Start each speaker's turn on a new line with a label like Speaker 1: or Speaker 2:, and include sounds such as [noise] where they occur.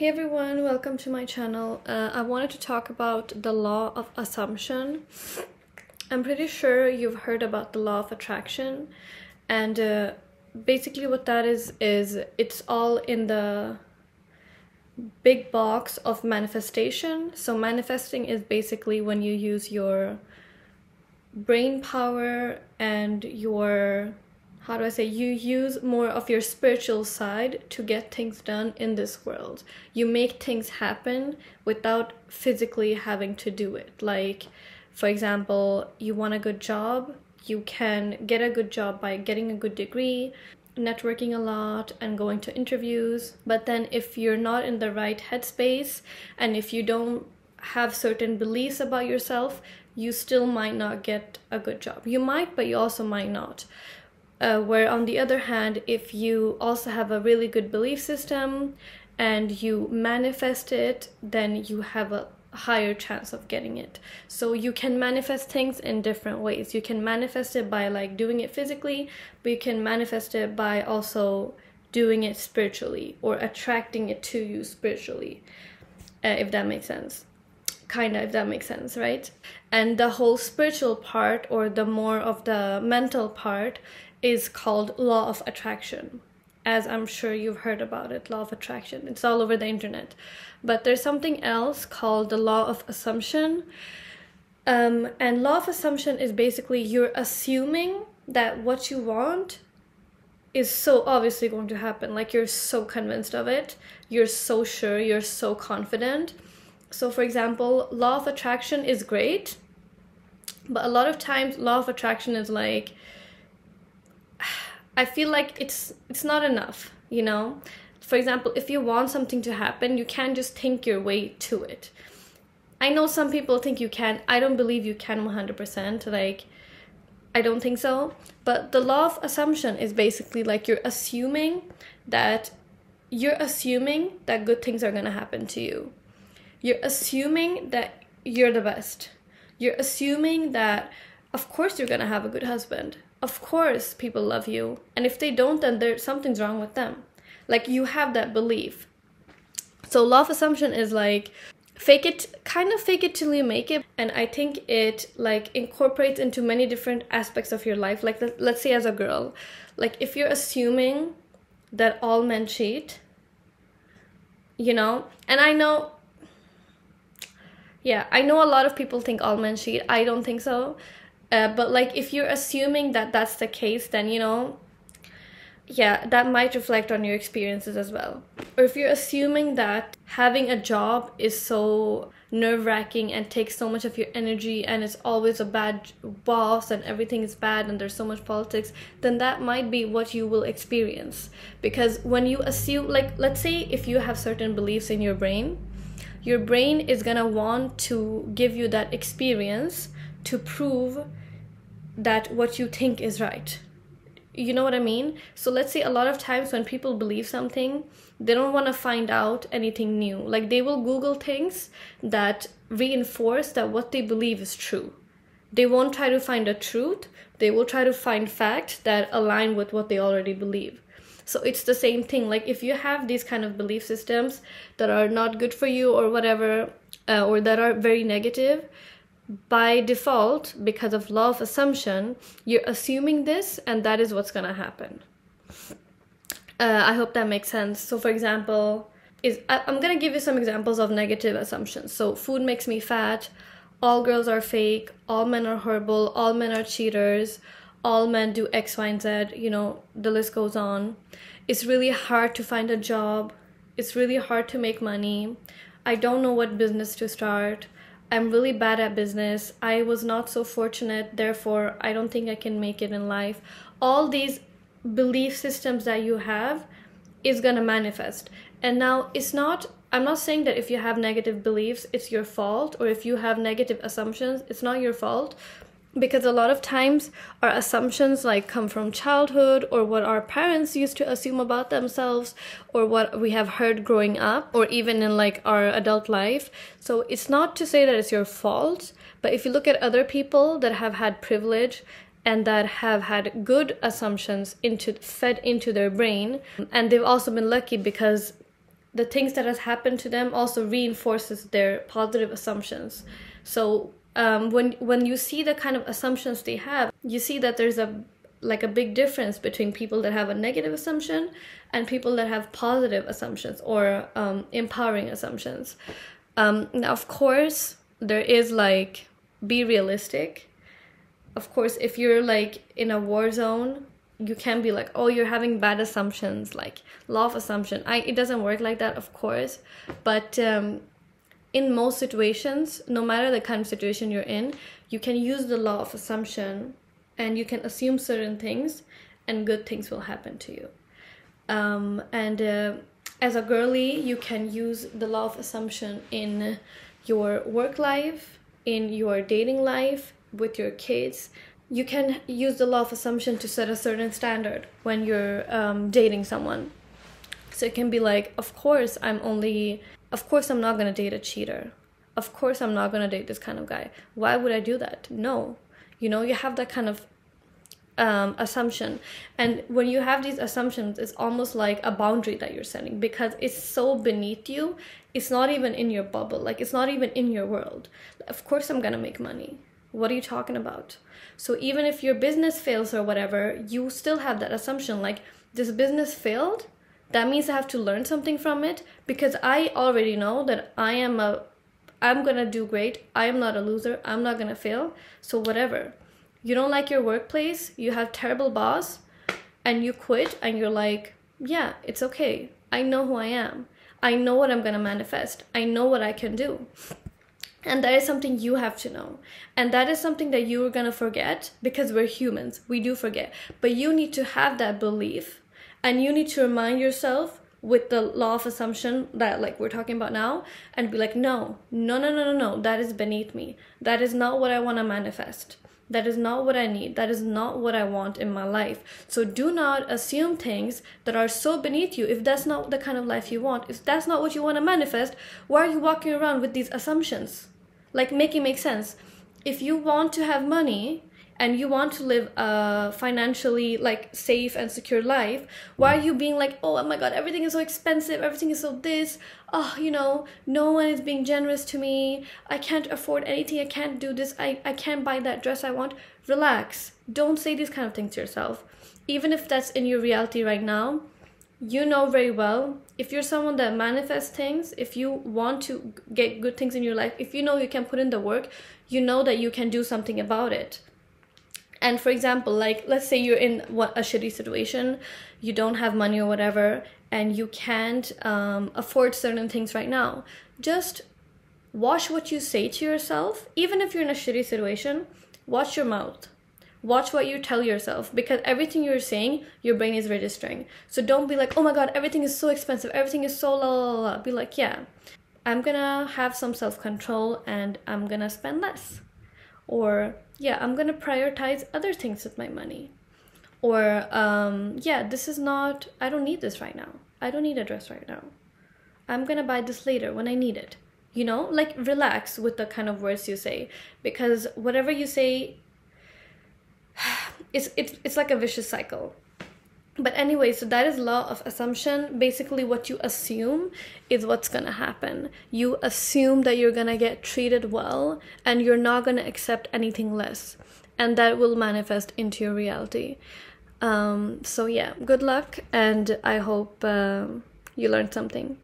Speaker 1: Hey everyone, welcome to my channel. Uh, I wanted to talk about the law of assumption. I'm pretty sure you've heard about the law of attraction, and uh, basically, what that is is it's all in the big box of manifestation. So, manifesting is basically when you use your brain power and your how do I say, you use more of your spiritual side to get things done in this world. You make things happen without physically having to do it. Like, for example, you want a good job, you can get a good job by getting a good degree, networking a lot, and going to interviews. But then, if you're not in the right headspace and if you don't have certain beliefs about yourself, you still might not get a good job. You might, but you also might not. Uh, where on the other hand, if you also have a really good belief system and you manifest it, then you have a higher chance of getting it. So you can manifest things in different ways. You can manifest it by like doing it physically, but you can manifest it by also doing it spiritually or attracting it to you spiritually, uh, if that makes sense. Kind of, if that makes sense, right? And the whole spiritual part or the more of the mental part is called law of attraction as i'm sure you've heard about it law of attraction. It's all over the internet. But there's something else called the law of assumption. Um, and law of assumption is basically you're assuming that what you want is so obviously going to happen. Like you're so convinced of it. You're so sure. You're so confident. So for example law of attraction is great but a lot of times law of attraction is like I feel like it's it's not enough, you know? For example, if you want something to happen, you can't just think your way to it. I know some people think you can. I don't believe you can 100%. Like I don't think so. But the law of assumption is basically like you're assuming that you're assuming that good things are going to happen to you. You're assuming that you're the best. You're assuming that of course you're going to have a good husband of course people love you. And if they don't then there's something's wrong with them. Like you have that belief. So law of assumption is like fake it kind of fake it till you make it. And i think it like incorporates into many different aspects of your life. Like let's say as a girl like if you're assuming that all men cheat you know? And i know yeah i know a lot of people think all men cheat. I don't think so uh, but like if you're assuming that that's the case, then you know, yeah, that might reflect on your experiences as well. Or if you're assuming that having a job is so nerve wracking and takes so much of your energy and it's always a bad boss and everything is bad and there's so much politics, then that might be what you will experience. Because when you assume, like, let's say if you have certain beliefs in your brain, your brain is gonna want to give you that experience to prove that what you think is right. You know what i mean? So let's say a lot of times when people believe something they don't want to find out anything new. Like they will google things that reinforce that what they believe is true. They won't try to find a truth. They will try to find facts that align with what they already believe. So it's the same thing. Like if you have these kind of belief systems that are not good for you or whatever uh, or that are very negative by default, because of law of assumption, you're assuming this and that is what's gonna happen. Uh, I hope that makes sense. So, for example, is I, I'm gonna give you some examples of negative assumptions. So, food makes me fat. All girls are fake. All men are horrible. All men are cheaters. All men do X, Y, and Z. You know, the list goes on. It's really hard to find a job. It's really hard to make money. I don't know what business to start. I'm really bad at business. I was not so fortunate, therefore, I don't think I can make it in life. All these belief systems that you have is going to manifest. And now it's not, I'm not saying that if you have negative beliefs, it's your fault, or if you have negative assumptions, it's not your fault because a lot of times our assumptions like come from childhood or what our parents used to assume about themselves or what we have heard growing up or even in like our adult life. So it's not to say that it's your fault but if you look at other people that have had privilege and that have had good assumptions into fed into their brain and they've also been lucky because the things that has happened to them also reinforces their positive assumptions. So um, when when you see the kind of assumptions they have you see that there's a like a big difference between people that have a negative assumption and people that have positive assumptions or um, empowering assumptions. Um, now of course there is like be realistic. Of course if you're like in a war zone you can be like oh you're having bad assumptions like law of assumption. I it doesn't work like that of course. But um, in most situations no matter the kind of situation you're in you can use the law of assumption and you can assume certain things and good things will happen to you. Um, and uh, as a girly you can use the law of assumption in your work life in your dating life with your kids. You can use the law of assumption to set a certain standard when you're um, dating someone. So it can be like of course i'm only of course i'm not going to date a cheater. Of course i'm not going to date this kind of guy. Why would i do that? No. You know you have that kind of um, assumption. And when you have these assumptions it's almost like a boundary that you're setting because it's so beneath you it's not even in your bubble. Like it's not even in your world. Of course i'm gonna make money. What are you talking about? So even if your business fails or whatever you still have that assumption like this business failed that means i have to learn something from it because i already know that i am a i'm gonna do great i am not a loser i'm not gonna fail so whatever you don't like your workplace, you have terrible boss, and you quit and you're like, yeah, it's okay. I know who I am. I know what I'm to manifest. I know what I can do. And that is something you have to know. And that is something that you are going to forget because we're humans. We do forget. But you need to have that belief and you need to remind yourself with the law of assumption that like we're talking about now and be like no no no no no no that is beneath me that is not what i want to manifest that is not what I need. That is not what I want in my life. So do not assume things that are so beneath you. If that's not the kind of life you want, if that's not what you want to manifest, why are you walking around with these assumptions? Like, make it make sense. If you want to have money, and you want to live a financially like safe and secure life why are you being like oh, my god everything is so expensive everything is so this oh you know no one is being generous to me i can't afford anything i can't do this i, I can't buy that dress i want. Relax. Don't say these kind of things to yourself. Even if that's in your reality right now you know very well if you're someone that manifests things if you want to get good things in your life if you know you can put in the work you know that you can do something about it and for example like let's say you're in what a shitty situation you don't have money or whatever and you can't um, afford certain things right now just watch what you say to yourself. Even if you're in a shitty situation watch your mouth. Watch what you tell yourself because everything you're saying your brain is registering. So don't be like oh my god everything is so expensive. Everything is so la la la. Be like yeah i'm gonna have some self-control and i'm gonna spend less. Or yeah i'm gonna prioritize other things with my money. Or um, yeah this is not i don't need this right now. I don't need a dress right now. I'm gonna buy this later when i need it. You know? Like relax with the kind of words you say. Because whatever you say [sighs] it's it's, it's like a vicious cycle but anyway so that is law of assumption. Basically what you assume is what's gonna happen. You assume that you're gonna get treated well and you're not gonna accept anything less. And that will manifest into your reality. Um, so yeah good luck and i hope uh, you learned something